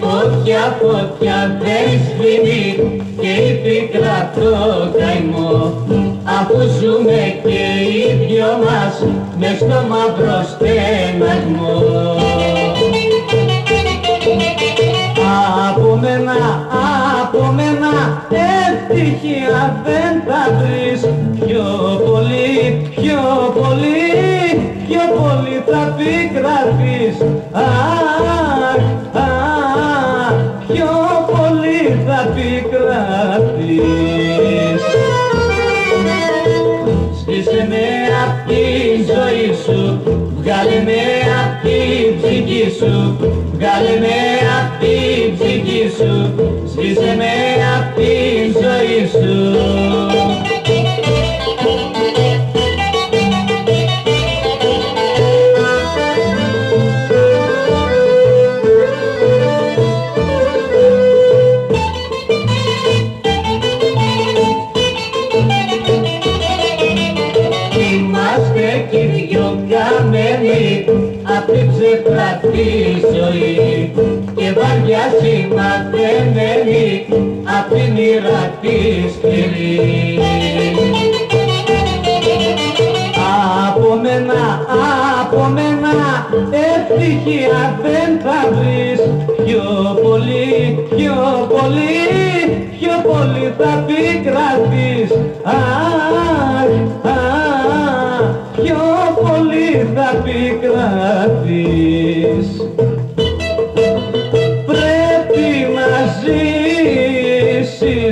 φωτιά, φωτιά δεν σβήνει και η πίκρα το καημό αφού ζούμε και οι δυο μας μες στο μαύρο στεναγμό. Από μένα, από μένα ευτυχία δεν θα βρεις πιο πολύ, πιο πολύ, πιο πολύ θα πικραθείς. επικρατείς Σβήσε με απ' τη ζωή σου Βγάλε με απ' τη ψυχή σου Βγάλε με απ' τη ψυχή σου Σβήσε με απ' τη ζωή σου την ψευτρατή ζωή και βαριά σημαδεμένη απ' την ήρα της σκληρή. Από μένα, από μένα ευτυχία δεν θα βρεις πιο πολύ, πιο πολύ, πιο πολύ θα πικραθείς.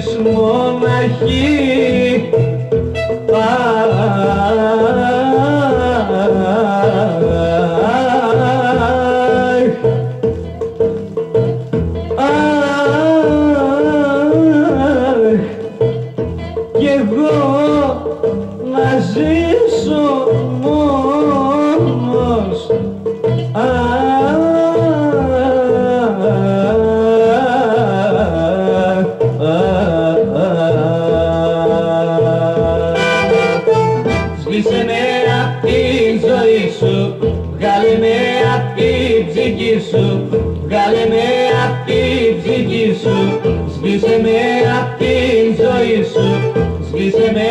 Ζήσεις μοναχή Κι εγώ να ζήσω Σβήσε με απ' τη ζωή σου, βγάλε με απ' τη ψυχή σου, βγάλε με απ' τη ψυχή σου, σβήσε με απ' τη ζωή σου, σβήσε με